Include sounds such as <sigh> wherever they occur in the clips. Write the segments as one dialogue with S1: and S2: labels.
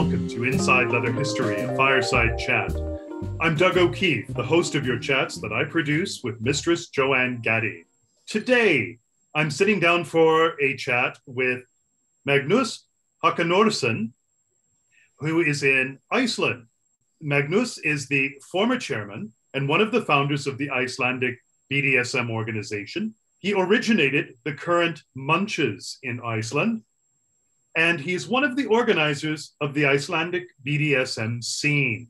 S1: Welcome to Inside Leather History, a fireside chat. I'm Doug O'Keeffe, the host of your chats that I produce with Mistress Joanne Gaddy. Today, I'm sitting down for a chat with Magnus Hákonarson, who is in Iceland. Magnus is the former chairman and one of the founders of the Icelandic BDSM organization. He originated the current Munches in Iceland, and he's one of the organizers of the Icelandic BDSM scene.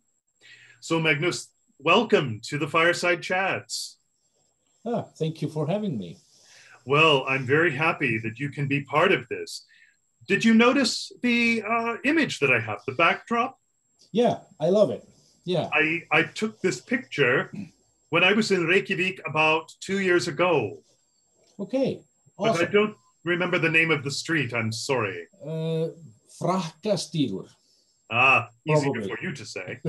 S1: So, Magnus, welcome to the Fireside Chats.
S2: Ah, thank you for having me.
S1: Well, I'm very happy that you can be part of this. Did you notice the uh, image that I have, the backdrop?
S2: Yeah, I love it. Yeah.
S1: I, I took this picture when I was in Reykjavik about two years ago.
S2: Okay.
S1: Awesome. But I don't remember the name of the street. I'm sorry.
S2: Uh, Frakkastígur.
S1: Ah, easy Probably. for you to say. <laughs>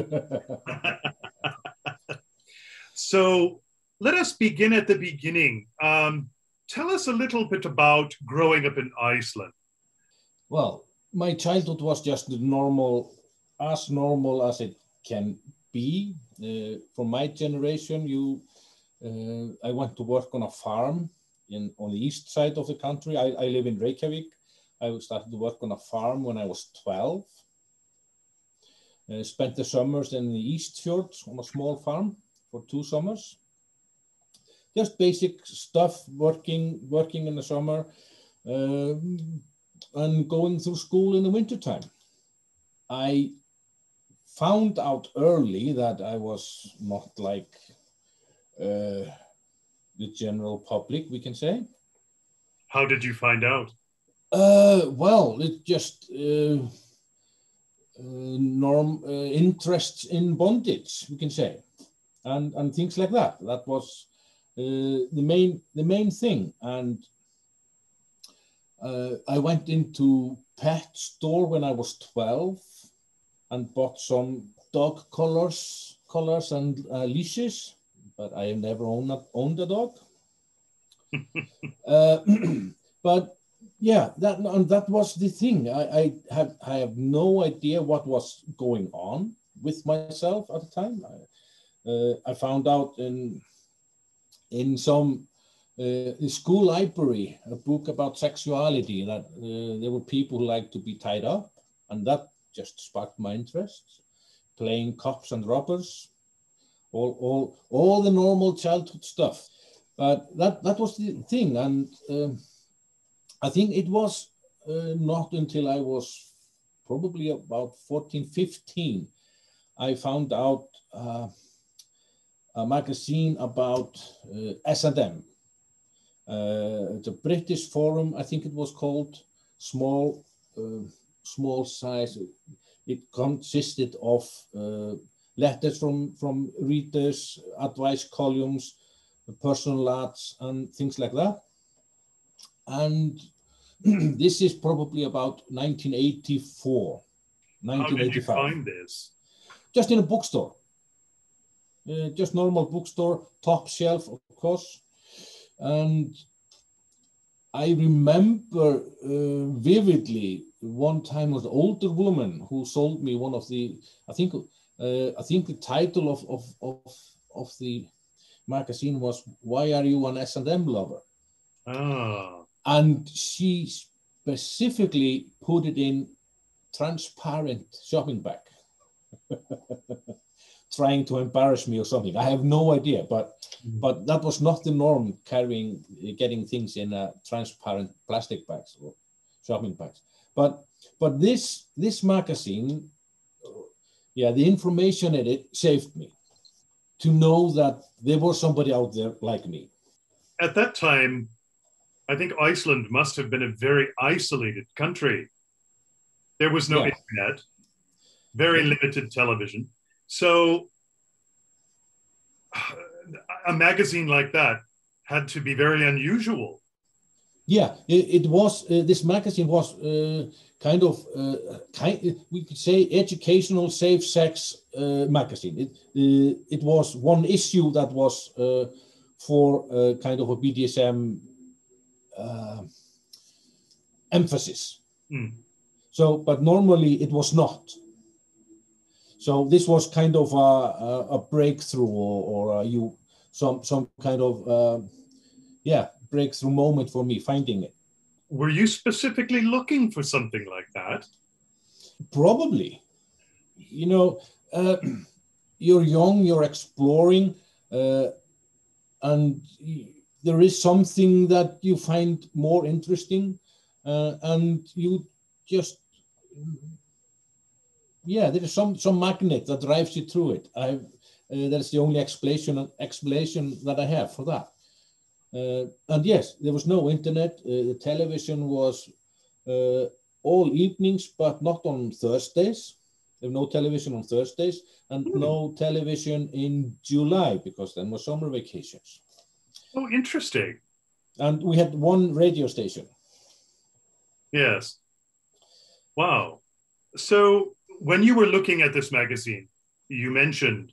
S1: <laughs> so let us begin at the beginning. Um, tell us a little bit about growing up in Iceland.
S2: Well, my childhood was just normal, as normal as it can be. Uh, from my generation, you, uh, I went to work on a farm in on the east side of the country. I, I live in Reykjavik. I started to work on a farm when I was 12. Uh, spent the summers in the East Fjords on a small farm for two summers. Just basic stuff, working working in the summer uh, and going through school in the wintertime. I found out early that I was not like uh, the general public, we can say.
S1: How did you find out?
S2: Uh, well, it just uh, uh, norm uh, interests in bondage, we can say, and and things like that. That was uh, the main the main thing. And uh, I went into pet store when I was twelve, and bought some dog collars, collars and leashes but I have never owned a, owned a dog. <laughs> uh, <clears throat> but yeah, that and that was the thing. I, I have I have no idea what was going on with myself at the time. I, uh, I found out in in some uh, school library a book about sexuality that uh, there were people who liked to be tied up, and that just sparked my interest. Playing cops and robbers, all, all, all the normal childhood stuff. But that, that was the thing. And um, I think it was uh, not until I was probably about 14, 15, I found out uh, a magazine about uh, S&M. Uh, the British Forum, I think it was called, small, uh, small size. It consisted of uh, letters from, from readers, advice columns, personal ads, and things like that. And <clears throat> this is probably about 1984, 1985. How did you
S1: find this?
S2: Just in a bookstore. Uh, just normal bookstore, top shelf, of course. And I remember uh, vividly one time was an older woman who sold me one of the, I think uh, I think the title of, of, of, of the magazine was Why Are You an S&M Lover?
S1: Oh.
S2: And she specifically put it in transparent shopping bag. <laughs> trying to embarrass me or something. I have no idea, but mm. but that was not the norm. Carrying, getting things in a transparent plastic bags or shopping bags. But but this this magazine yeah, the information in it saved me to know that there was somebody out there like me.
S1: At that time, I think Iceland must have been a very isolated country. There was no yeah. internet, very limited television. So, a magazine like that had to be very unusual.
S2: Yeah, it, it was. Uh, this magazine was uh, kind of, uh, kind, we could say, educational safe sex uh, magazine. It, uh, it was one issue that was uh, for kind of a BDSM emphasis. Mm. So, but normally it was not. So this was kind of a, a, a breakthrough or, or a, you some some kind of uh, yeah breakthrough moment for me finding it.
S1: Were you specifically looking for something like that?
S2: Probably. You know, uh, <clears throat> you're young, you're exploring, uh, and there is something that you find more interesting, uh, and you just yeah, there is some some magnet that drives you through it. I uh, that's the only explanation explanation that I have for that. Uh, and yes, there was no internet. Uh, the television was uh, all evenings, but not on Thursdays. There was no television on Thursdays, and hmm. no television in July because then was summer vacations.
S1: Oh, interesting.
S2: And we had one radio station.
S1: Yes. Wow. So when you were looking at this magazine, you mentioned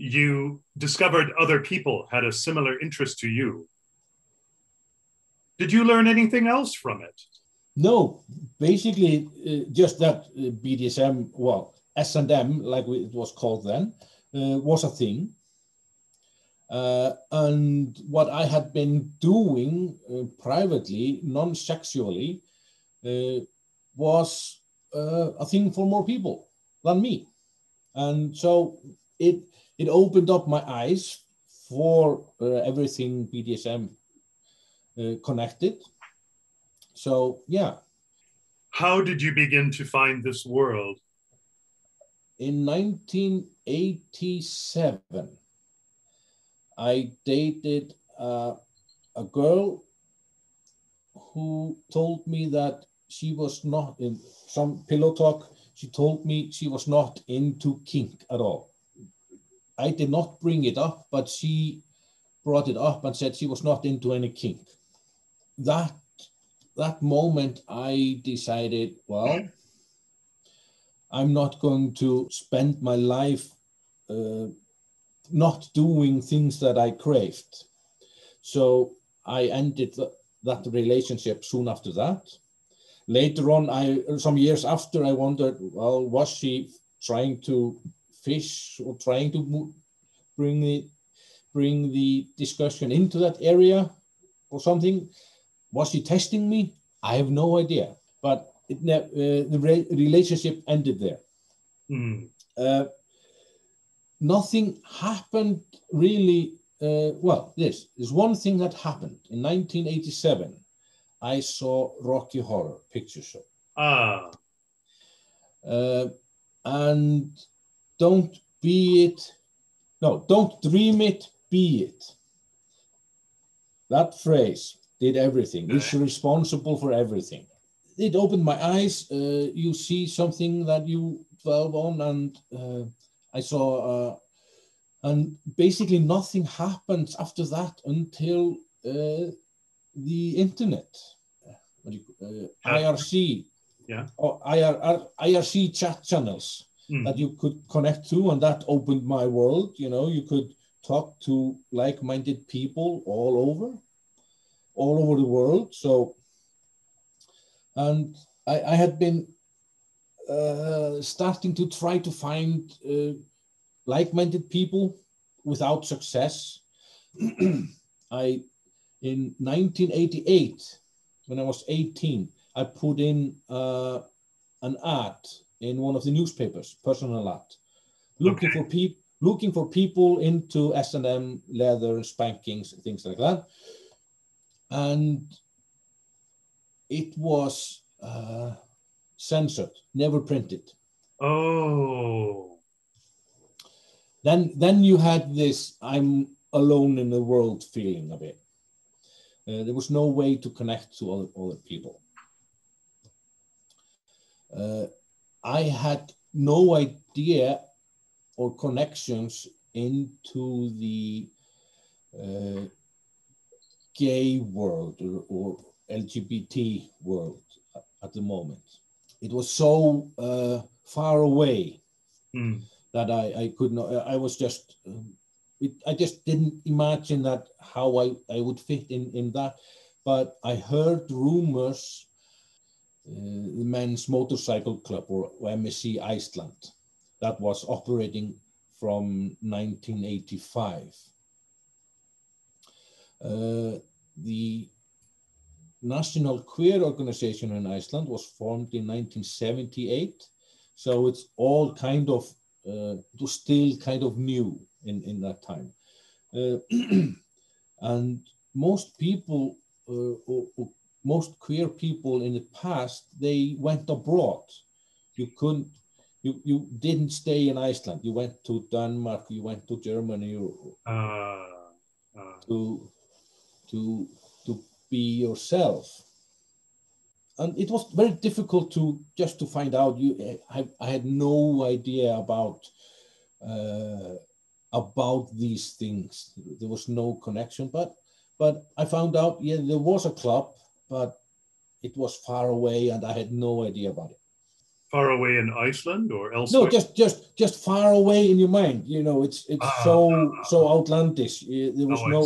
S1: you discovered other people had a similar interest to you. Did you learn anything else from it?
S2: No, basically uh, just that uh, BDSM, well, S&M, like it was called then, uh, was a thing. Uh, and what I had been doing uh, privately, non-sexually, was a thing for more people than me. And so it it opened up my eyes for uh, everything BDSM uh, connected. So yeah.
S1: How did you begin to find this world?
S2: In 1987, I dated uh, a girl who told me that she was not in some pillow talk. She told me she was not into kink at all. I did not bring it up, but she brought it up and said she was not into any kink. That that moment, I decided, well, I'm not going to spend my life uh, not doing things that I craved. So I ended that relationship soon after that. Later on, I some years after, I wondered, well, was she trying to fish or trying to bring the bring the discussion into that area or something. Was he testing me? I have no idea. But it, uh, the re relationship ended there. Mm. Uh, nothing happened really. Uh, well, this is one thing that happened in 1987. I saw Rocky Horror Picture Show.
S1: Ah.
S2: Uh, and don't be it, no, don't dream it, be it. That phrase did everything. It's responsible for everything. It opened my eyes. Uh, you see something that you dwell on, and uh, I saw, uh, and basically nothing happens after that until uh, the internet, uh, IRC,
S1: yeah,
S2: or IR, IRC chat channels mm. that you could connect to, and that opened my world. You know, you could talk to like-minded people all over, all over the world. So, and I, I had been uh, starting to try to find uh, like-minded people without success. <clears throat> I, in 1988, when I was 18, I put in uh, an ad in one of the newspapers, personal ad, looking okay. for people looking for people into S&M, leather, spankings, things like that. And it was uh, censored, never printed.
S1: Oh.
S2: Then, then you had this I'm alone in the world feeling of it. Uh, there was no way to connect to other, other people. Uh, I had no idea or connections into the uh, gay world or, or, LGBT world at the moment. It was so uh, far away mm. that I, I could not, I was just, um, it, I just didn't imagine that how I, I would fit in, in that. But I heard rumors the Men's Motorcycle Club or MSC Iceland that was operating from 1985. Uh, the National Queer Organization in Iceland was formed in 1978. So it's all kind of, uh, still kind of new in, in that time. Uh, <clears throat> and most people, uh, or, or most queer people in the past, they went abroad. You couldn't, you, you didn't stay in Iceland. You went to Denmark, you went to Germany, uh, uh. to, to be yourself. And it was very difficult to just to find out. You, I, I had no idea about uh, about these things. There was no connection, but but I found out. Yeah, there was a club, but it was far away, and I had no idea about it.
S1: Far away in Iceland or elsewhere?
S2: No, just just just far away in your mind. You know, it's it's ah, so ah, so outlandish. There was oh, no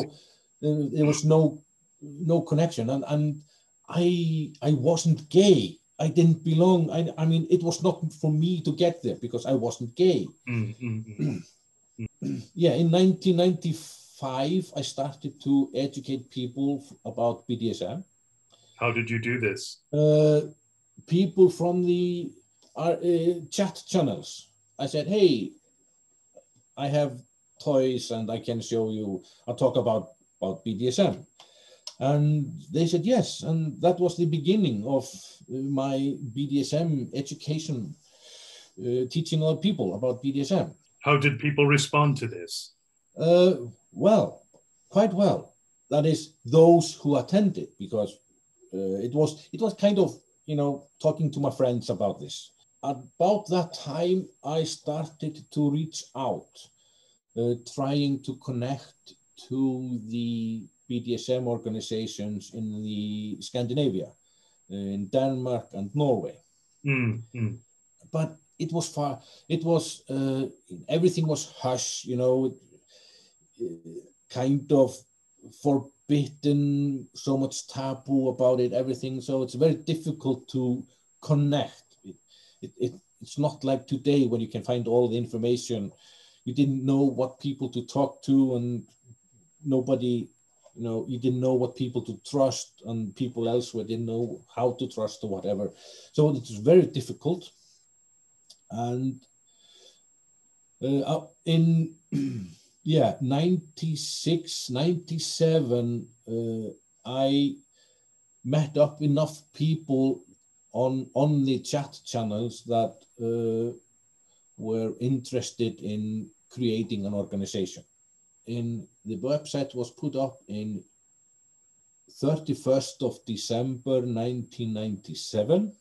S2: there, there was no no connection and and i i wasn't gay i didn't belong i, I mean it was not for me to get there because i wasn't gay mm-hmm. <clears throat> yeah in 1995 i started to educate people about bdsm
S1: how did you do this
S2: uh, people from the uh, uh, chat channels i said hey i have toys and i can show you i'll talk about about bdsm and they said yes. And that was the beginning of my BDSM education, uh, teaching other people about BDSM.
S1: How did people respond to this?
S2: Uh, well, quite well. That is, those who attended, because uh, it was it was kind of you know talking to my friends about this. About that time, I started to reach out, uh, trying to connect to the BDSM organizations in the Scandinavia, in Denmark and Norway. Mm, mm. But it was far. It was uh, everything was hush. You know, kind of forbidden. So much taboo about it. Everything. So it's very difficult to connect. It, it, it, it's not like today when you can find all the information. You didn't know what people to talk to, and nobody you know you didn't know what people to trust and people elsewhere didn't know how to trust or whatever so it's very difficult and uh, in <clears throat> yeah 96 97 uh, i met up enough people on on the chat channels that uh, were interested in creating an organization in the website was put up in 31st of December 1997.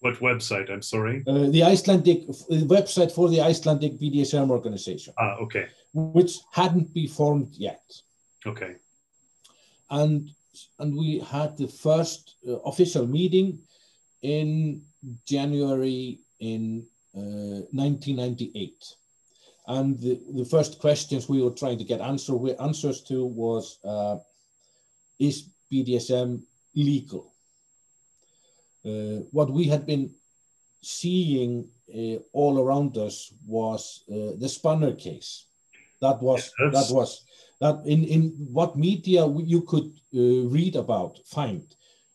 S1: What website? I'm sorry.
S2: Uh, the Icelandic the website for the Icelandic BDSM organization.
S1: Ah, okay.
S2: Which hadn't been formed yet.
S1: Okay.
S2: And and we had the first uh, official meeting in January in uh, 1998. And the, the first questions we were trying to get answer, answers to was, uh, is BDSM legal? Uh, what we had been seeing uh, all around us was uh, the Spanner case. That was yes. that was that in in what media you could uh, read about, find.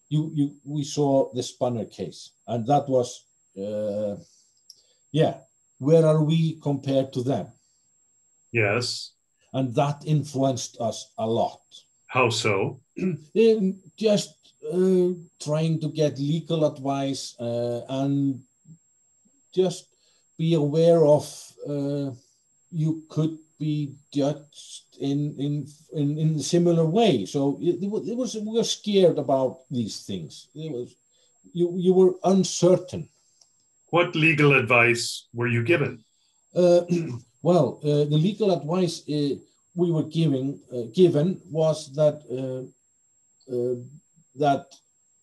S2: You you we saw the Spanner case, and that was uh, yeah where are we compared to them?
S1: Yes.
S2: And that influenced us a lot.
S1: How so? <clears throat>
S2: Just uh, trying to get legal advice uh, and just be aware of uh, you could be judged in in in, in a similar way. So it, it was we were scared about these things. It was you you were uncertain
S1: what legal advice were you given?
S2: Uh, <clears throat> well, uh, the legal advice uh, we were giving uh, given was that uh, uh, that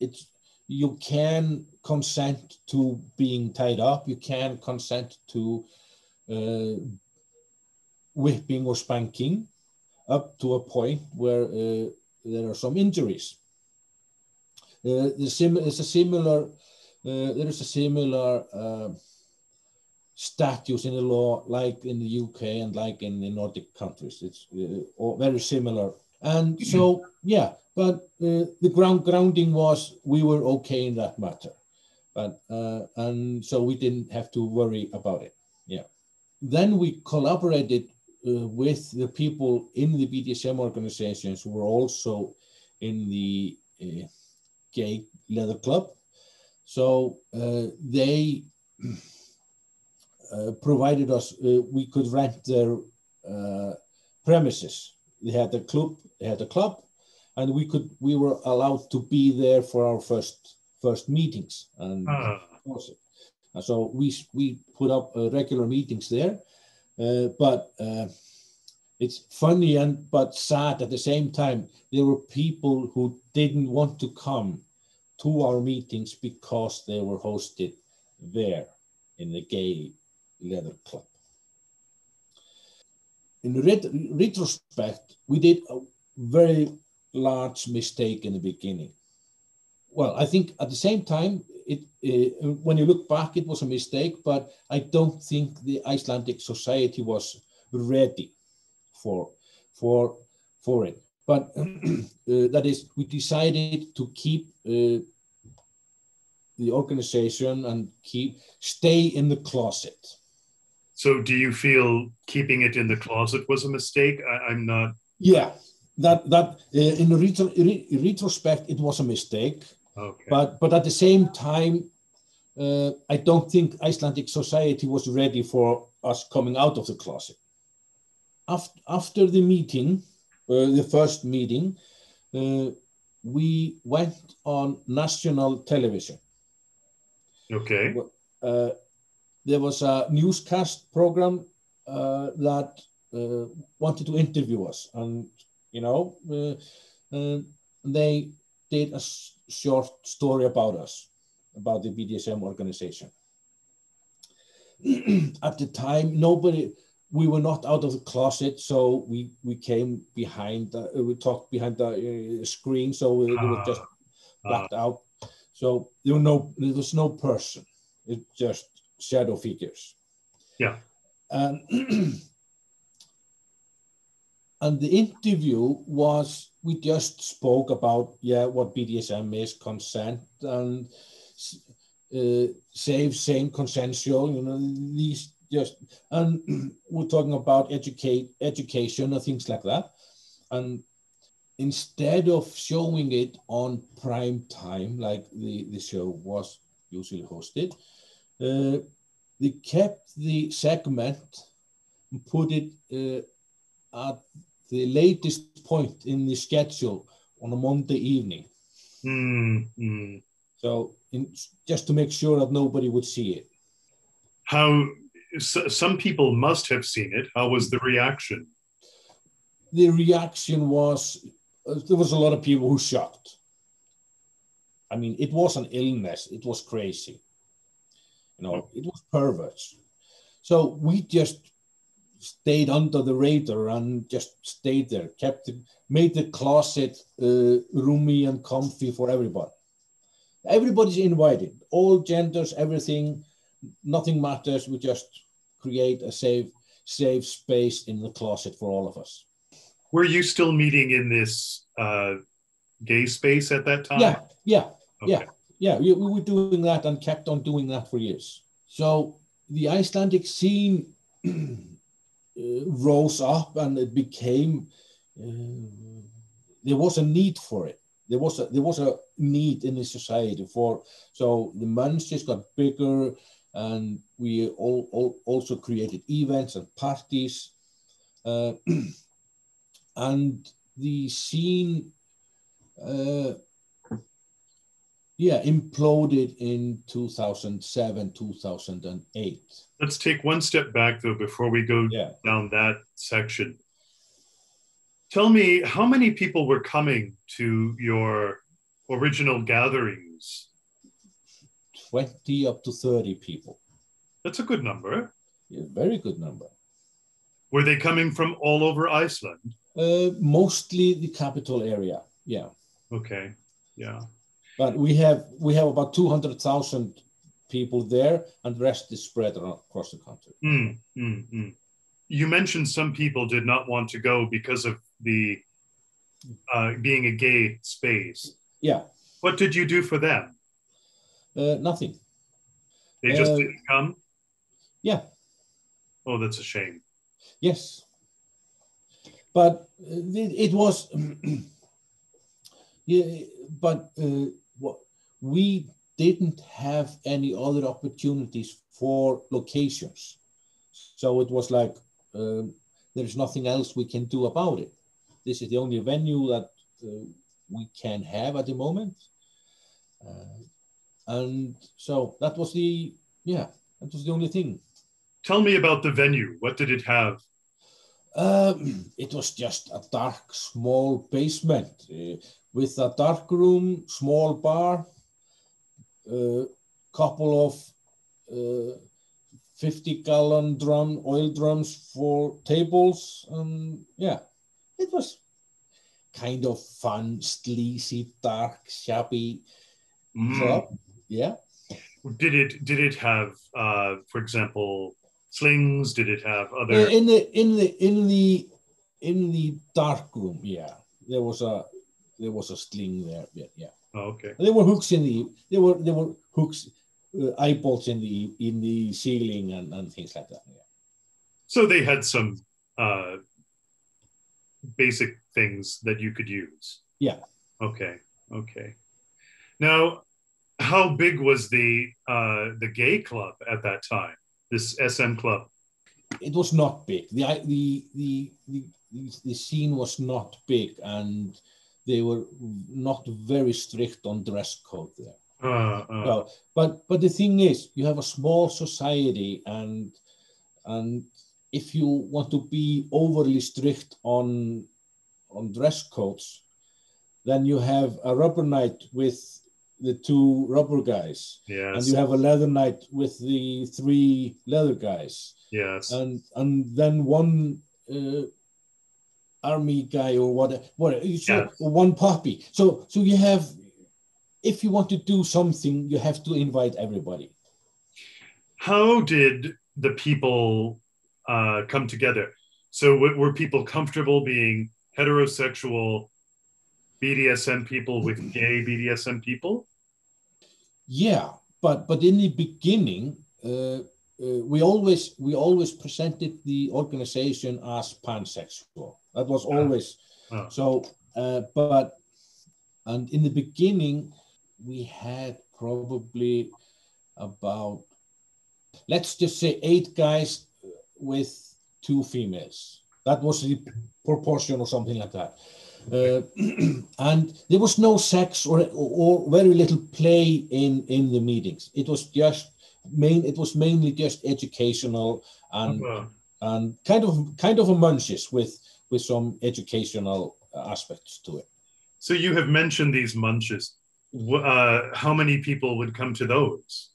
S2: it's you can consent to being tied up. You can consent to whipping or spanking up to a point where there are some injuries. the sim- it's a similar uh, there is a similar uh, statutes in the law like in the UK and like in the Nordic countries. It's uh, very similar. And mm-hmm. so, yeah, but uh, the ground grounding was we were okay in that matter. But, uh, and so we didn't have to worry about it. Yeah. Then we collaborated uh, with the people in the BDSM organizations who were also in the uh, gay leather club. So uh, they uh, provided us, uh, we could rent their uh, premises. They had a club, they had a club, and we could, we were allowed to be there for our first first meetings. And uh. so we we put up regular meetings there, Uh, but uh, it's funny and but sad at the same time. There were people who didn't want to come to our meetings because they were hosted there in the gay leather club. In ret retrospect, we did a very large mistake in the beginning. Well, I think at the same time, it, uh, when you look back, it was a mistake, but I don't think the Icelandic society was ready for, for, for it. But <clears throat> uh, that is, we decided to keep uh, the organization and keep stay in the closet.
S1: So, do you feel keeping it in the closet was a mistake? I, am not.
S2: Yeah, that that uh, in retro, re, retrospect, it was a mistake. Okay. But but at the same time, uh, I don't think Icelandic society was ready for us coming out of the closet. After after the meeting, uh, the first meeting, uh, we went on national television.
S1: Okay.
S2: Uh, there was a newscast program uh, that uh, wanted to interview us, and you know, they did a short story about us, about the BDSM organization. <clears throat> At the time, nobody, we were not out of the closet, so we we came behind, the, we talked behind the uh, screen, so we, we were just blacked out. So there were no, there was no person. It just shadow figures.
S1: Yeah.
S2: And, <clears throat> and the interview was, we just spoke about, yeah, what BDSM is, consent, and uh, sane, consensual, you know, these just, and <clears throat> we're talking about educate, education and things like that. And instead of showing it on prime time, like the, the show was usually hosted, uh, they kept the segment and put it uh, at the latest point in the schedule on a Monday evening.
S1: Mm, mm.
S2: So in, just to make sure that nobody would see it.
S1: How some people must have seen it. How was the reaction?
S2: The reaction was uh, there was a lot of people who shocked. I mean, it was an illness. It was crazy. You know, it was perverts. So we just stayed under the radar and just stayed there, kept it, made the closet uh, roomy and comfy for everybody. Everybody's invited, all genders, everything, nothing matters. We just create a safe, safe space in the closet for all of us.
S1: Were you still meeting in this uh, gay space at that time?
S2: Yeah, yeah, okay. yeah yeah, we, we were doing that and kept on doing that for years. So the Icelandic scene <clears throat> rose up and it became, uh, there was a need for it. There was a, there was a need in the society for, so the just got bigger and we all, all also created events and parties. Uh, <clears throat> and the scene uh, yeah, imploded in 2007, 2008.
S1: Let's take one step back though before we go yeah. down that section. Tell me how many people were coming to your original gatherings?
S2: 20 up to 30 people.
S1: That's a good number.
S2: Yeah, very good number.
S1: Were they coming from all over Iceland?
S2: Uh, mostly the capital area, yeah.
S1: Okay, yeah.
S2: But we have we have about two hundred thousand people there, and the rest is spread across the country.
S1: Mm, mm, mm. You mentioned some people did not want to go because of the uh, being a gay space.
S2: Yeah.
S1: What did you do for them?
S2: Uh, nothing.
S1: They just
S2: Uh,
S1: didn't come.
S2: Yeah.
S1: Oh, that's a shame.
S2: Yes. But uh, it, it was, <clears throat> yeah, but uh, we didn't have any other opportunities for locations. So it was like, um, there's nothing else we can do about it. This is the only venue that uh, we can have at the moment. Uh, and so that was the, yeah, that was the only thing.
S1: Tell me about the venue. What did it have?
S2: Um, it was just a dark, small basement uh, with a dark room, small bar, a couple of uh, 50 gallon drum, oil drums for tables. And yeah, it was kind of fun, sleazy, dark, shabby
S1: Mm.
S2: club. Yeah.
S1: Did it did it have, uh, for example, slings? Did it have
S2: Uh,
S1: other?
S2: in the in the in the in the dark room, yeah, there was a there was a sling there. Yeah, yeah.
S1: Oh, okay.
S2: There were hooks in the there were there were hooks uh, eyeballs in the in the ceiling and, and things like that. Yeah.
S1: So they had some uh, basic things that you could use.
S2: Yeah.
S1: Okay. Okay. Now, how big was the uh, the gay club at that time? This SM club.
S2: It was not big. The the the the, the, the scene was not big, and they were not very strict on dress code there.
S1: Uh, uh,
S2: So, but but the thing is, you have a small society, and and if you want to be overly strict on on dress codes, then you have a rubber night with the two rubber guys, and you have a leather night with the three leather guys,
S1: yes.
S2: and and then one. Uh, army guy or what what so
S1: Yeah.
S2: one puppy so so you have if you want to do something you have to invite everybody
S1: how did the people uh, come together? So were people comfortable being heterosexual BDSM people with gay BDSM people?
S2: yeah but but in the beginning uh, uh, we always we always presented the organization as pansexual that was always.
S1: Ah.
S2: so uh, but and in the beginning we had probably about let's just say eight guys with two females. That was the proportion or something like that. Uh, <clears throat> and there was no sex or, or, or very little play in in the meetings. It was just main it was mainly just educational and and kind of kind of a munches with with some educational aspects to it
S1: so you have mentioned these munches. Uh, how many people would come to those?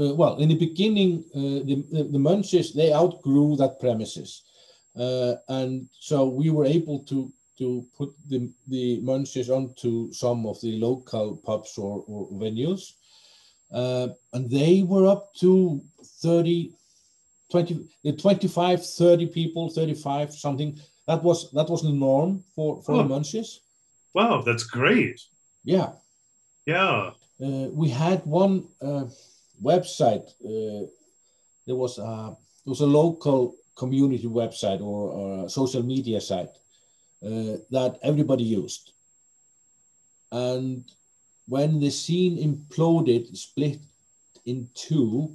S2: uh, well in the beginning uh, the, the the munches they outgrew that premises uh, and so we were able to to put the the munches onto some of the local pubs or, or venues uh, and they were up to 30 20 uh, 25 30 people 35 something that was that was the norm for for
S1: Oh.
S2: the munches
S1: Wow, that's great.
S2: yeah
S1: Yeah.
S2: uh, we had one uh, website. Uh, there was a there was a local community website or, or a social media site uh, that everybody used. And when the scene imploded, split in two,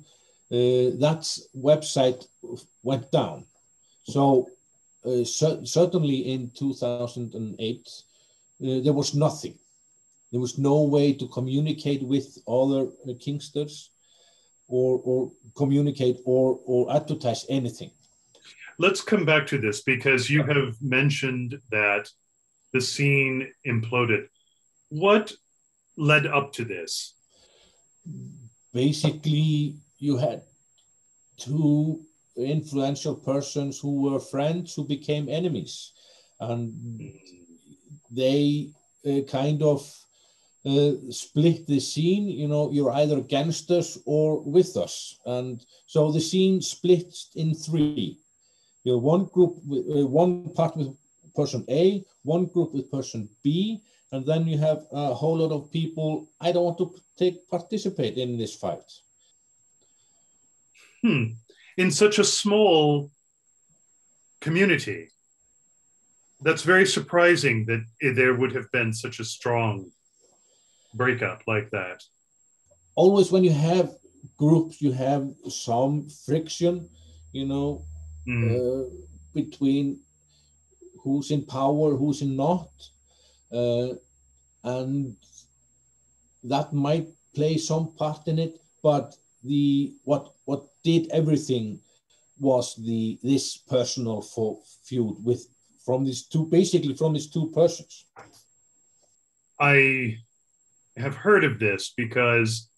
S2: uh, that website went down. So certainly in 2008, uh, there was nothing. There was no way to communicate with other uh, Kinksters or, or communicate or, or advertise anything.
S1: Let's come back to this because you have mentioned that the scene imploded. What led up to this?
S2: Basically, you had two influential persons who were friends who became enemies. And they uh, kind of uh, split the scene. You know, you're either against us or with us, and so the scene splits in three. You have one group, with, uh, one part with person A, one group with person B, and then you have a whole lot of people. I don't want to take participate in this fight.
S1: Hmm. In such a small community, that's very surprising that there would have been such a strong breakup like that.
S2: Always, when you have groups, you have some friction, you know, mm. uh, between who's in power, who's in not, uh, and that might play some part in it. But the what what did everything was the this personal for, feud with from these two basically from these two persons.
S1: I have heard of this because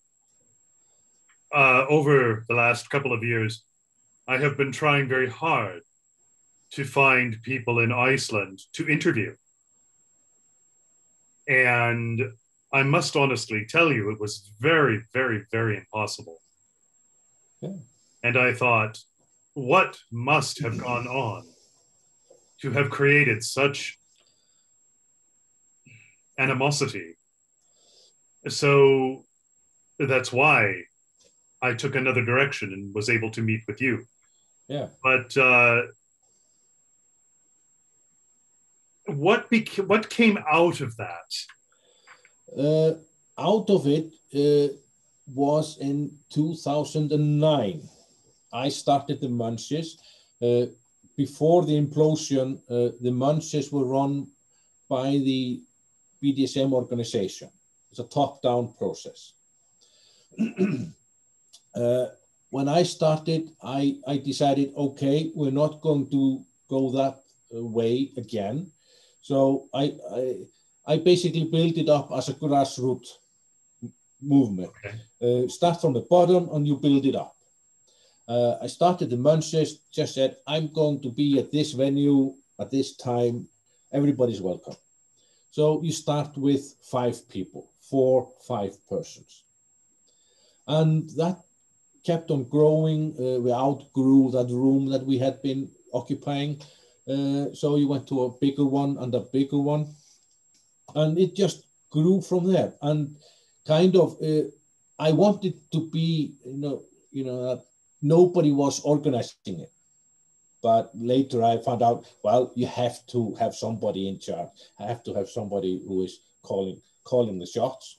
S1: uh, over the last couple of years, I have been trying very hard to find people in Iceland to interview. And I must honestly tell you, it was very, very, very impossible. Yeah. And I thought, what must have gone on to have created such animosity? So that's why I took another direction and was able to meet with you.
S2: Yeah.
S1: But uh, what beca- what came out of that?
S2: Uh, out of it uh, was in 2009. I started the Munches. Uh, before the implosion, uh, the Munches were run by the BDSM organization. It's a top-down process. <clears throat> uh, when I started, I, I decided, okay, we're not going to go that way again. So I, I, I basically built it up as a grassroots movement. Okay. Uh, start from the bottom and you build it up. Uh, I started the Munches, just said, I'm going to be at this venue at this time. Everybody's welcome. So you start with five people, four, five persons. And that kept on growing. Uh, we outgrew that room that we had been occupying. Uh, so you went to a bigger one and a bigger one. And it just grew from there. And kind of, uh, I wanted to be, you know, you know, nobody was organizing it. But later I found out, well, you have to have somebody in charge. I have to have somebody who is calling calling the shots.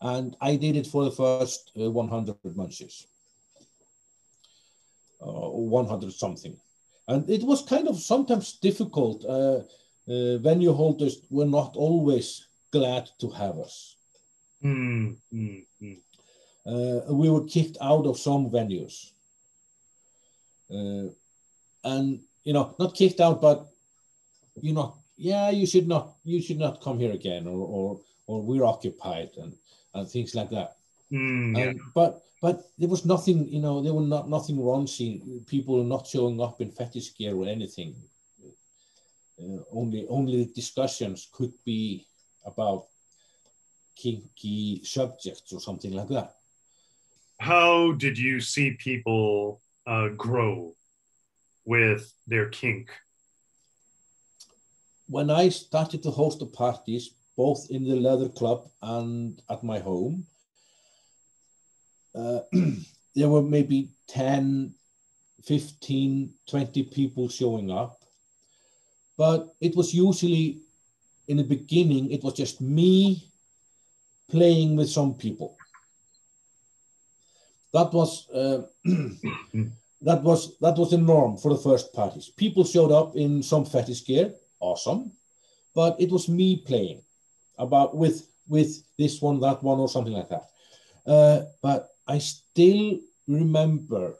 S2: And I did it for the first uh, 100 months, uh, 100 something. And it was kind of sometimes difficult. Uh, uh, venue holders were not always glad to have us.
S1: Mm, mm, mm.
S2: We were kicked out of some venues. Uh, and you know not kicked out but you know yeah you should not you should not come here again or or, or we're occupied and and things like that
S1: mm, yeah.
S2: but but there was nothing you know there were not nothing raunchy people not showing up in fetish gear or anything uh, only only the discussions could be about kinky subjects or something like that
S1: how did you see people uh, grow with their kink?
S2: When I started to host the parties, both in the leather club and at my home, uh, <clears throat> there were maybe 10, 15, 20 people showing up. But it was usually, in the beginning, it was just me playing with some people. That was uh, <clears throat> that was that was the norm for the first parties. People showed up in some fetish gear, awesome, but it was me playing about with with this one, that one, or something like that. Uh, but I still remember,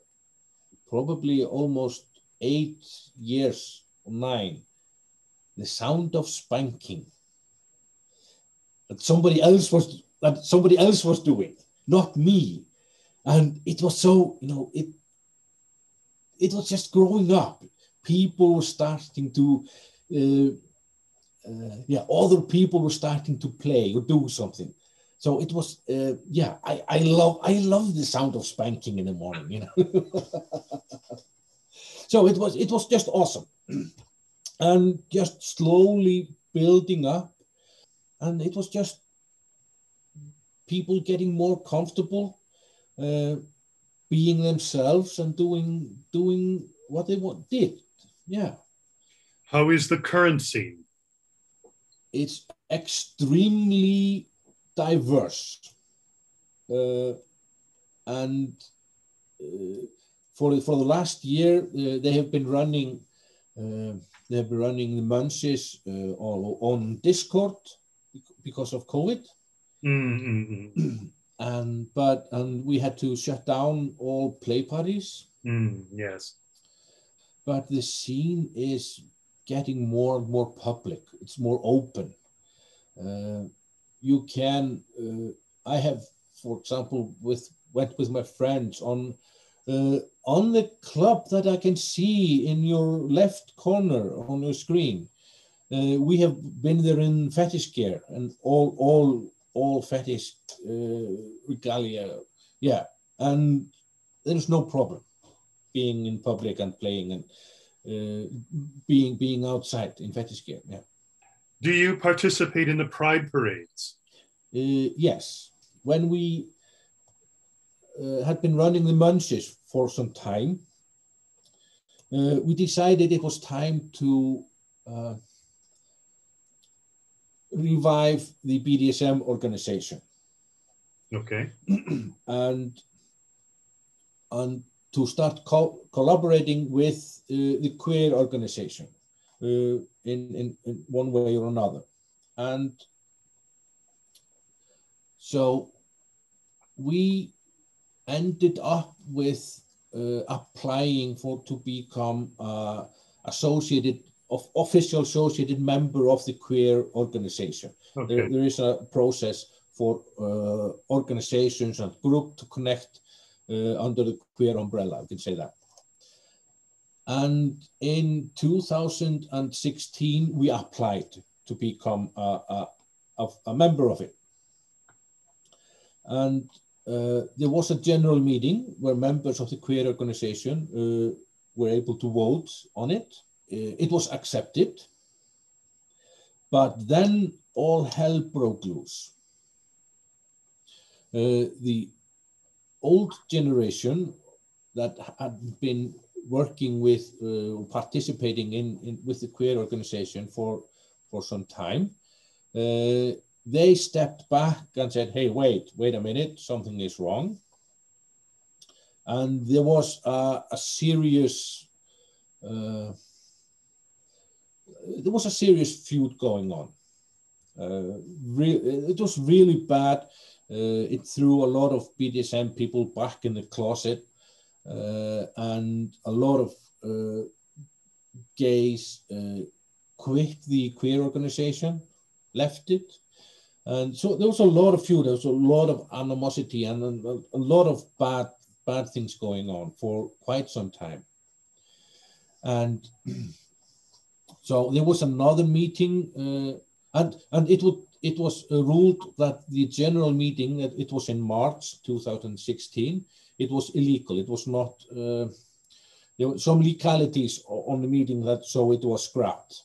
S2: probably almost eight years, nine, the sound of spanking that somebody else was that somebody else was doing, not me. And it was so, you know, it it was just growing up. People were starting to uh, uh, yeah, other people were starting to play or do something. So it was, uh, yeah, I, I love I love the sound of spanking in the morning, you know. <laughs> so it was it was just awesome, <clears throat> and just slowly building up, and it was just people getting more comfortable, uh, being themselves and doing doing what they want, did. Yeah.
S1: How is the current scene?
S2: It's extremely diverse. Uh, and uh, for, for the last year, uh, they have been running uh, they have been running the munches uh, on Discord because of COVID.
S1: Mm-hmm. <clears throat>
S2: and but and we had to shut down all play parties.
S1: Mm, yes.
S2: But the scene is getting more and more public. It's more open. Uh, you can. Uh, I have, for example, with went with my friends on uh, on the club that I can see in your left corner on your screen. Uh, we have been there in fetish gear and all all all fetish uh, regalia. Yeah, and there's no problem being in public and playing and uh, being being outside in fetish gear. Yeah.
S1: Do you participate in the pride parades?
S2: Uh, yes. When we uh, had been running the munches for some time, uh, we decided it was time to uh, revive the BDSM organization.
S1: Okay. <clears throat>
S2: and and to start co collaborating with uh, the queer organization uh, in, in, in one way or another. And so we ended up with uh, applying for to become uh, associated of official associated member of the queer organization.
S1: Okay.
S2: There, there is a process for uh, organizations and group to connect uh, under the queer umbrella, I can say that. And in 2016, we applied to become a, a, a member of it. And uh, there was a general meeting where members of the queer organization uh, were able to vote on it. Uh, it was accepted, but then all hell broke loose. Uh, the old generation that had been working with, uh, participating in, in, with the queer organization for, for some time, uh, they stepped back and said, hey, wait, wait a minute, something is wrong. And there was a, a serious, uh, there was a serious feud going on. Uh, it was really bad. Uh, it threw a lot of BDSM people back in the closet, uh, and a lot of uh, gays uh, quit the queer organization, left it. And so there was a lot of feud, there was a lot of animosity and a, a lot of bad, bad things going on for quite some time. And <clears throat> so there was another meeting, uh, and, and it would it was ruled that the general meeting, that it was in March 2016, it was illegal. It was not, uh, there were some legalities on the meeting that so it was scrapped.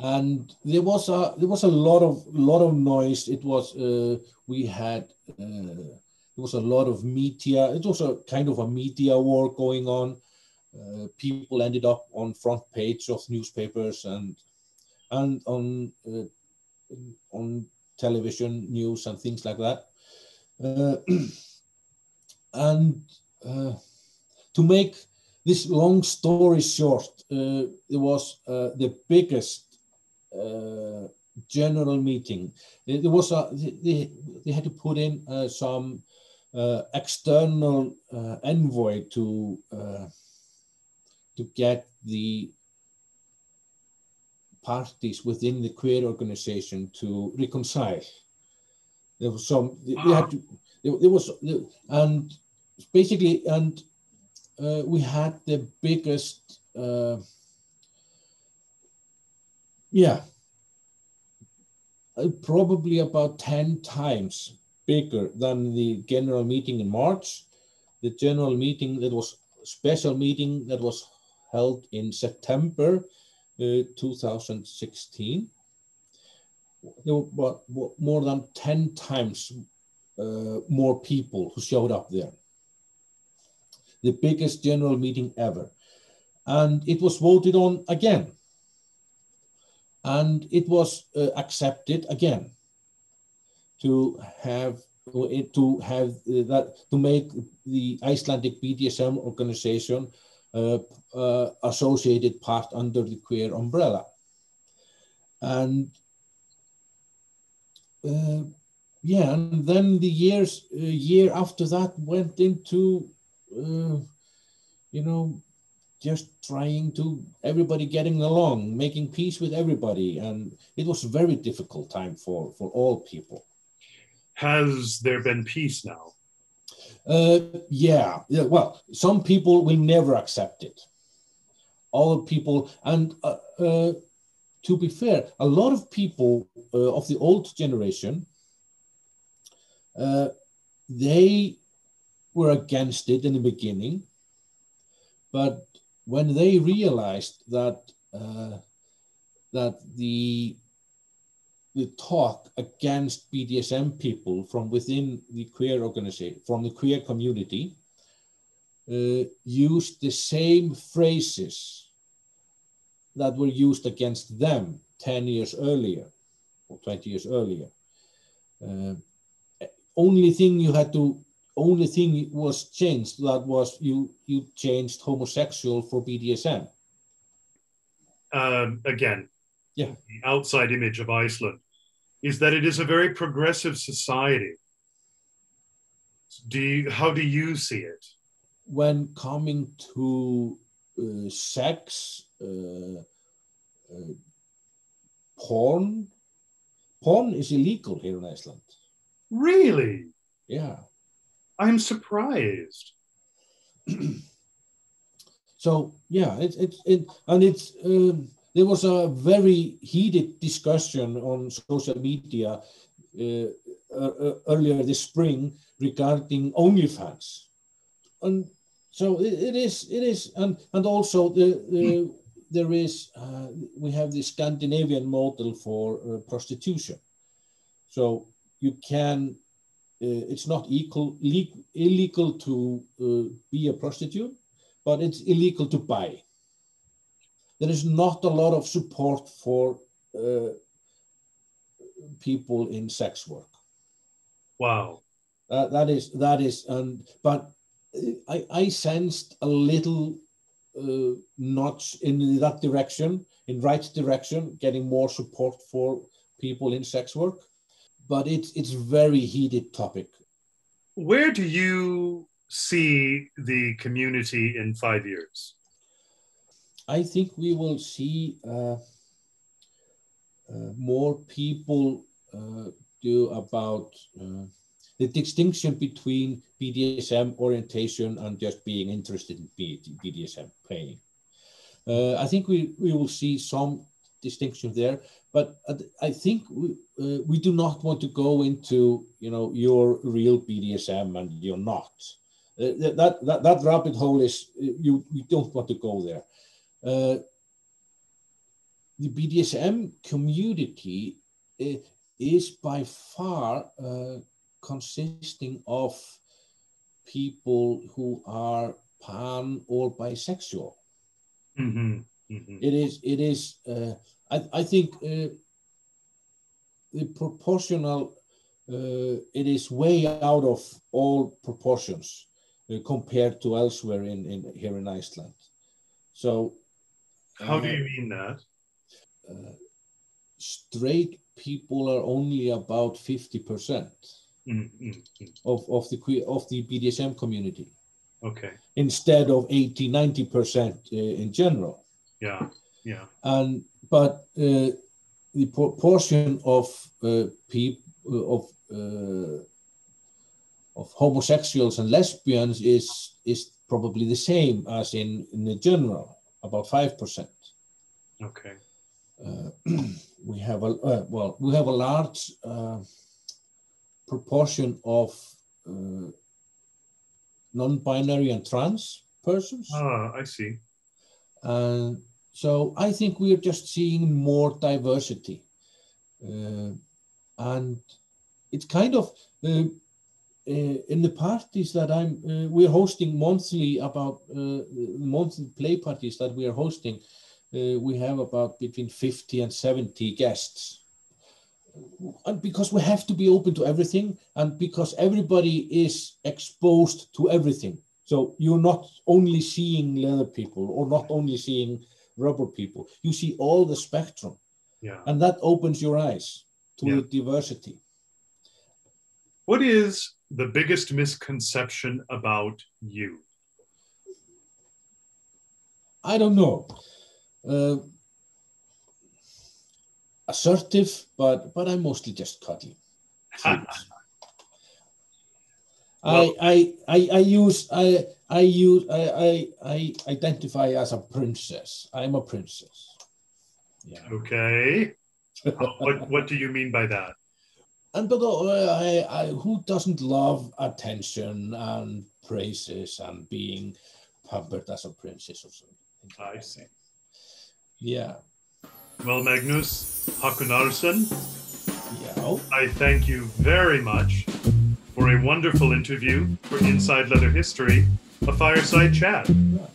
S2: And there was a there was a lot of lot of noise. It was uh, we had uh, there was a lot of media. It was a kind of a media war going on. Uh, people ended up on front page of newspapers and and on uh, on television news and things like that. Uh, <clears throat> and uh, to make this long story short, uh, it was uh, the biggest general meeting. There was a, they, they had to put in some external envoy to to get the parties within the queer organization to reconcile. There was some, we had to, there, there was, and basically, and uh, we had the biggest, uh, yeah, uh, probably about 10 times bigger than the general meeting in March. The general meeting that was special meeting that was held in September uh, 2016. There were more than 10 times uh, more people who showed up there. The biggest general meeting ever. And it was voted on again. And it was uh, accepted again to have to have that to make the Icelandic BDSM organization associated part under the queer umbrella. And uh, yeah, and then the years uh, year after that went into uh, you know just trying to everybody getting along, making peace with everybody, and it was a very difficult time for for all people.
S1: Has there been peace now?
S2: Uh, yeah, yeah. Well, some people will never accept it. All people, and uh, uh, to be fair, a lot of people uh, of the old generation, uh, they were against it in the beginning, but when they realized that uh, that the the talk against BDSM people from within the queer organization, from the queer community, uh, used the same phrases that were used against them 10 years earlier or 20 years earlier. Uh, only thing you had to, only thing was changed that was you, you changed homosexual for BDSM.
S1: Um, again,
S2: yeah.
S1: the outside image of Iceland is that it is a very progressive society. Do you, how do you see it?
S2: When coming to uh, sex, uh, uh, porn, porn is illegal here in Iceland.
S1: Really?
S2: Yeah.
S1: I'm surprised. <clears throat>
S2: so yeah, it's it's it, and it's um, there was a very heated discussion on social media uh, uh, earlier this spring regarding OnlyFans, and so it, it is it is and and also the, the there is uh, we have the Scandinavian model for uh, prostitution, so you can uh, it's not equal illegal to uh, be a prostitute, but it's illegal to buy there is not a lot of support for uh, people in sex work.
S1: Wow.
S2: Uh, that is that is and but I, I sensed a little uh, notch in that direction, in right direction, getting more support for people in sex work. But it's it's very heated topic.
S1: Where do you see the community in five years?
S2: I think we will see uh, uh, more people uh, do about uh, the distinction between BDSM orientation and just being interested in BDSM playing. Uh, I think we, we will see some distinction there, but I think we, uh, we do not want to go into you know your real BDSM and you're not. that, that that rabbit hole is you you don't want to go there uh, the BDSM community uh, is by far uh, consisting of people who are pan or bisexual.
S1: Mm-hmm. Mm-hmm.
S2: It is. It is. Uh, I, I think uh, the proportional. Uh, it is way out of all proportions compared to elsewhere in, in here in Iceland. So
S1: how do you mean that?
S2: Uh, straight people are only about 50%
S1: mm -hmm.
S2: of, of, the, of the BDSM community.
S1: Okay.
S2: Instead of 80, 90% uh, in general.
S1: Yeah, yeah.
S2: And, but uh, the proportion of uh, people, uh, of, uh, of homosexuals and lesbians is, is probably the same as in, in the general about 5%.
S1: Okay.
S2: uh, <clears throat> we have a uh, well, we have a large uh, proportion of uh, non-binary and trans persons.
S1: Ah, I see.
S2: And so I think we are just seeing more diversity. Uh, and it's kind of uh, in the parties that I'm, uh, we're hosting monthly about uh, monthly play parties that we are hosting. Uh, we have about between 50 and 70 guests. And because we have to be open to everything, and because everybody is exposed to everything. So you're not only seeing leather people or not only seeing rubber people, you see all the spectrum.
S1: Yeah.
S2: And that opens your eyes to
S1: Yeah.
S2: the diversity.
S1: What is the biggest misconception about you?
S2: I don't know. Uh, assertive, but but I'm mostly just cuddly. <laughs>
S1: Well-
S2: I, I I I use I I use I, I I identify as a princess. I'm a princess. Yeah.
S1: Okay. <laughs> what what do you mean by that?
S2: And but uh, I, I, who doesn't love attention and praises and being pampered as a princess or something?
S1: I see.
S2: Yeah.
S1: Well, Magnús Hákonarson,
S2: Yeah.
S1: I thank you very much for a wonderful interview for Inside Leather History, a fireside chat.
S2: yeah.